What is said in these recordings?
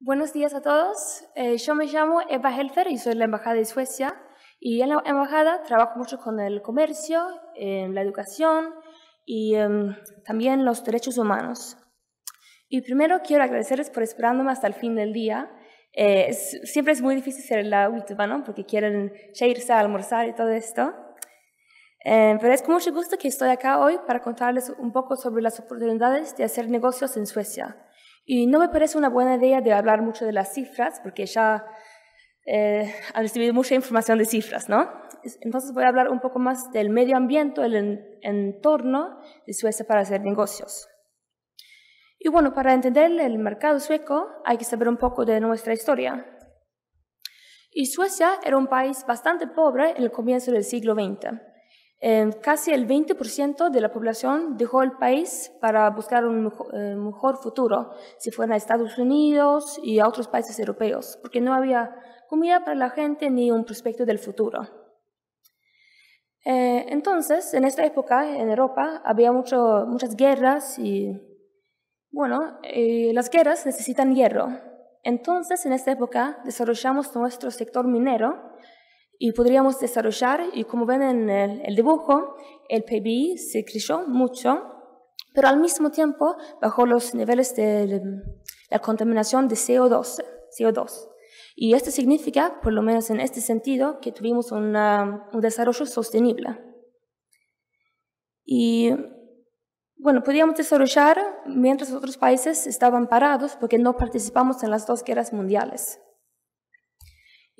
Buenos días a todos. Eh, yo me llamo Eva Helfer y soy la Embajada de Suecia. Y en la Embajada trabajo mucho con el comercio, la educación y em, también los derechos humanos. Y primero quiero agradecerles por esperándome hasta el fin del día. Eh, siempre es muy difícil ser la última, ¿no? Porque quieren ya irse a almorzar y todo esto. Eh, pero es con mucho gusto que estoy acá hoy para contarles un poco sobre las oportunidades de hacer negocios en Suecia. Y no me parece una buena idea de hablar mucho de las cifras, porque ya eh, han recibido mucha información de cifras, ¿no? Entonces voy a hablar un poco más del medio ambiente, el entorno de Suecia para hacer negocios. Y bueno, para entender el mercado sueco hay que saber un poco de nuestra historia. Y Suecia era un país bastante pobre en el comienzo del siglo XX casi el 20% de la población dejó el país para buscar un eh, mejor, futuro, si fueran a Estados Unidos y a otros países europeos, porque no había comida para la gente ni un prospecto del futuro. Eh, entonces, en esta época en Europa había mucho, muchas guerras y, bueno, eh, las guerras necesitan hierro. Entonces, en esta época desarrollamos nuestro sector minero y podríamos desarrollar, y como ven en el, dibujo, el PBI se creció mucho, pero al mismo tiempo bajó los niveles de la contaminación de CO2. CO2. Y esto significa, por lo menos en este sentido, que tuvimos un desarrollo sostenible. Y bueno, podíamos desarrollar mientras otros países estaban parados porque no participamos en las dos guerras mundiales.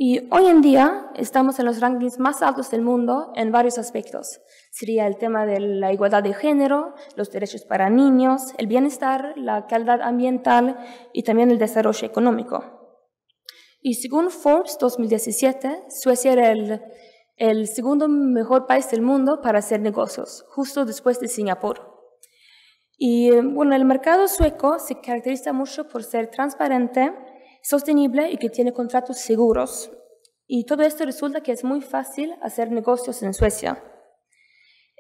Y hoy en día estamos en los rankings más altos del mundo en varios aspectos. Sería el tema de la igualdad de género, los derechos para niños, el bienestar, la calidad ambiental y también el desarrollo económico. Y según Forbes 2017, Suecia era el, el segundo mejor país del mundo para hacer negocios, justo después de Singapur. Y bueno, el mercado sueco se caracteriza mucho por ser transparente, sostenible y que tiene contratos seguros. Y todo esto resulta que es muy fácil hacer negocios en Suecia.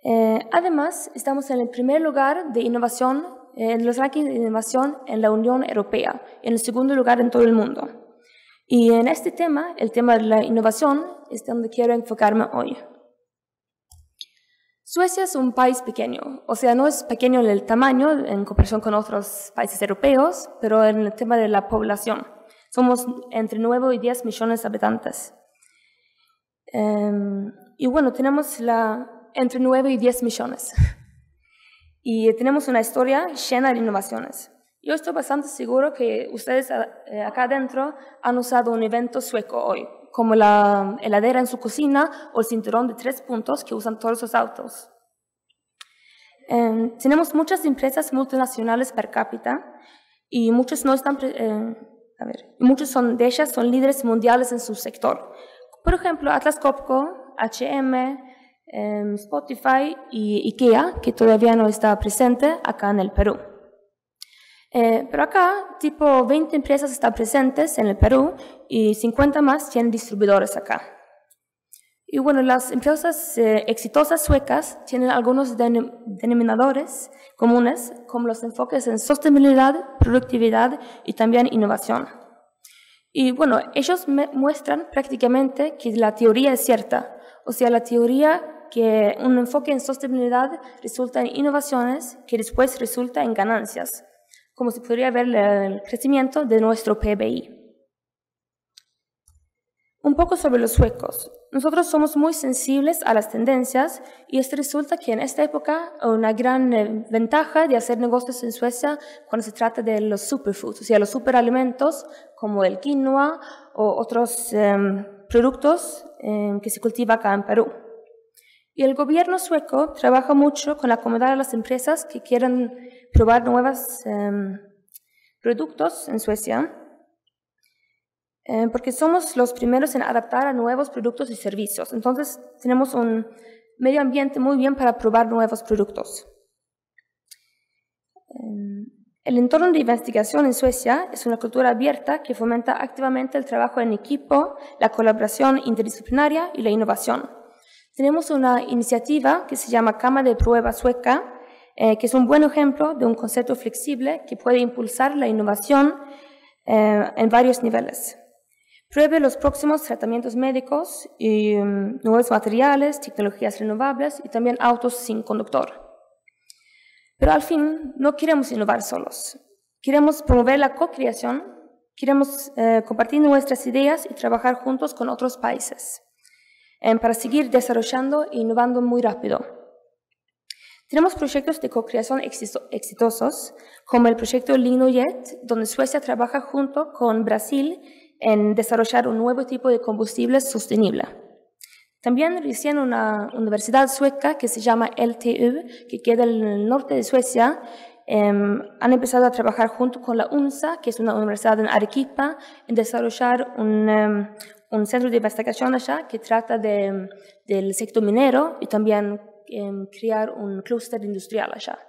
Eh, además, estamos en el primer lugar de innovación, eh, en los rankings de innovación en la Unión Europea, en el segundo lugar en todo el mundo. Y en este tema, el tema de la innovación, es donde quiero enfocarme hoy. Suecia es un país pequeño, o sea, no es pequeño en el tamaño en comparación con otros países europeos, pero en el tema de la población. Somos entre 9 y 10 millones de habitantes. Em, y bueno, tenemos la, entre 9 y 10 millones. Y tenemos una historia llena de innovaciones. Yo estoy bastante seguro que ustedes eh, acá adentro han usado un evento sueco hoy, como la heladera en su cocina o el cinturón de tres puntos que usan todos los autos. Em, tenemos muchas empresas multinacionales per cápita y muchos no están, eh, a muchos son, de ellas son líderes mundiales en su sector. Por ejemplo, Atlas Copco, H&M, Spotify y IKEA, que todavía no está presente acá en el Perú. Eh, pero acá, tipo 20 empresas están presentes en el Perú y 50 más tienen distribuidores acá. Y bueno, las empresas eh, exitosas suecas tienen algunos denominadores comunes, como los enfoques en sostenibilidad, productividad y también innovación. Y bueno, ellos muestran prácticamente que la teoría es cierta, o sea, la teoría que un enfoque en sostenibilidad resulta en innovaciones que después resulta en ganancias, como se podría ver el crecimiento de nuestro PBI. Un poco sobre los suecos. Nosotros somos muy sensibles a las tendencias y esto resulta que en esta época una gran eh, ventaja de hacer negocios en Suecia cuando se trata de los superfoods, o sea, los superalimentos como el quinoa o otros em, productos em, que se cultiva acá en Perú. Y el gobierno sueco trabaja mucho con acomodar a las empresas que quieren probar nuevos em, productos en Suecia eh, porque somos los primeros en adaptar a nuevos productos y servicios. Entonces, tenemos un medio ambiente muy bien para probar nuevos productos. Eh, el entorno de investigación en Suecia es una cultura abierta que fomenta activamente el trabajo en equipo, la colaboración interdisciplinaria y la innovación. Tenemos una iniciativa que se llama Cama de Prueba Sueca, eh, que es un buen ejemplo de un concepto flexible que puede impulsar la innovación eh, en varios niveles. Pruebe los próximos tratamientos médicos y mm, nuevos materiales, tecnologías renovables y también autos sin conductor. Pero al fin, no queremos innovar solos. Queremos promover la co-creación, queremos eh, compartir nuestras ideas y trabajar juntos con otros países eh, para seguir desarrollando e innovando muy rápido. Tenemos proyectos de co-creación exitosos, como el proyecto LinoJet, donde Suecia trabaja junto con Brasil en desarrollar un nuevo tipo de combustible sostenible. También recién una universidad sueca que se llama LTU, que queda en el norte de Suecia, em, han empezado a trabajar junto con la UNSA, que es una universidad en Arequipa, en desarrollar un, em, un centro de investigación allá que trata de, del sector minero y también em, crear un clúster industrial allá.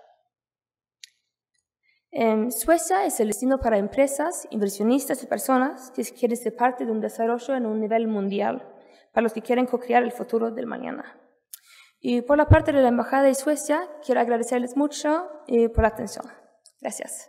Suecia es el destino para empresas, inversionistas y personas que quieren ser parte de un desarrollo en un nivel mundial para los que quieren co-crear el futuro del mañana. Y por la parte de la Embajada de Suecia, quiero agradecerles mucho eh, por la atención. Gracias.